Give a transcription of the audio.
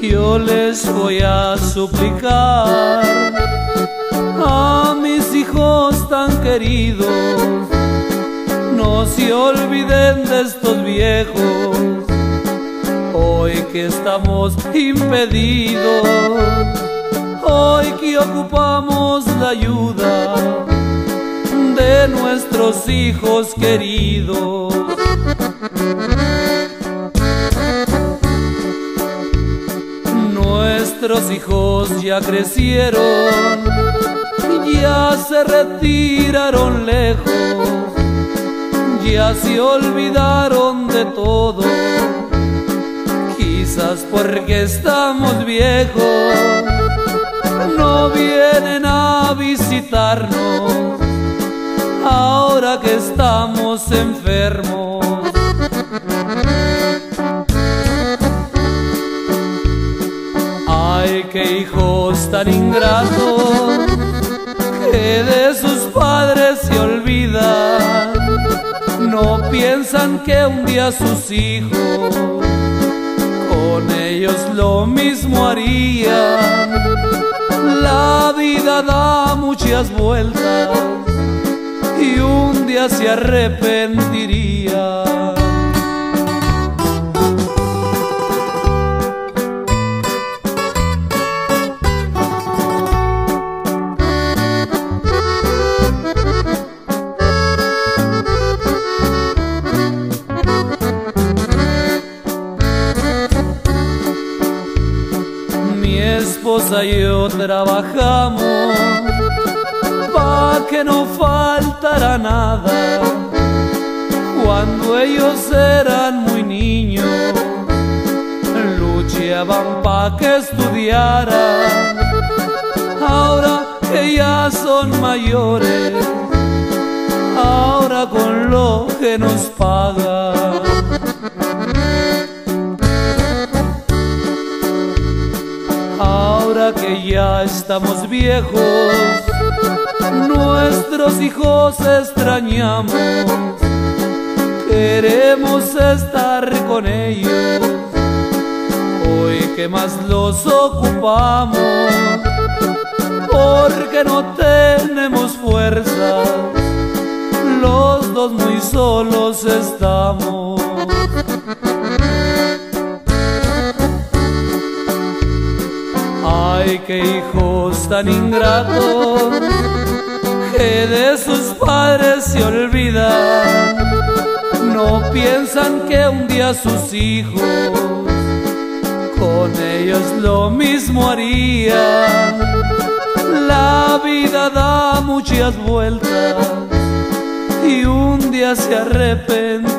les voy a suplicar a mis hijos tan queridos, no se olviden de estos viejos, hoy que estamos impedidos, hoy que ocupamos la ayuda de nuestros hijos queridos. Nuestros hijos ya crecieron, ya se retiraron lejos, ya se olvidaron de todo. Quizás porque estamos viejos, no vienen a visitarnos ahora que estamos enfermos. Ay, qué hijos tan ingratos que de sus padres se olvidan. No piensan que un día sus hijos con ellos lo mismo harían. La vida da muchas vueltas y un día se arrepentiría. Esposa y yo trabajamos pa' que no faltara nada. Cuando ellos eran muy niños, luchaban pa' que estudiaran. Ahora que ya son mayores, ahora con lo que nos pagan. Ahora que ya estamos viejos, nuestros hijos extrañamos, queremos estar con ellos, hoy que más los ocupamos, porque no tenemos fuerza, los dos muy solos estamos. Qué hijos tan ingratos que de sus padres se olvidan. No piensan que un día sus hijos con ellos lo mismo harían. La vida da muchas vueltas y un día se arrepentiría.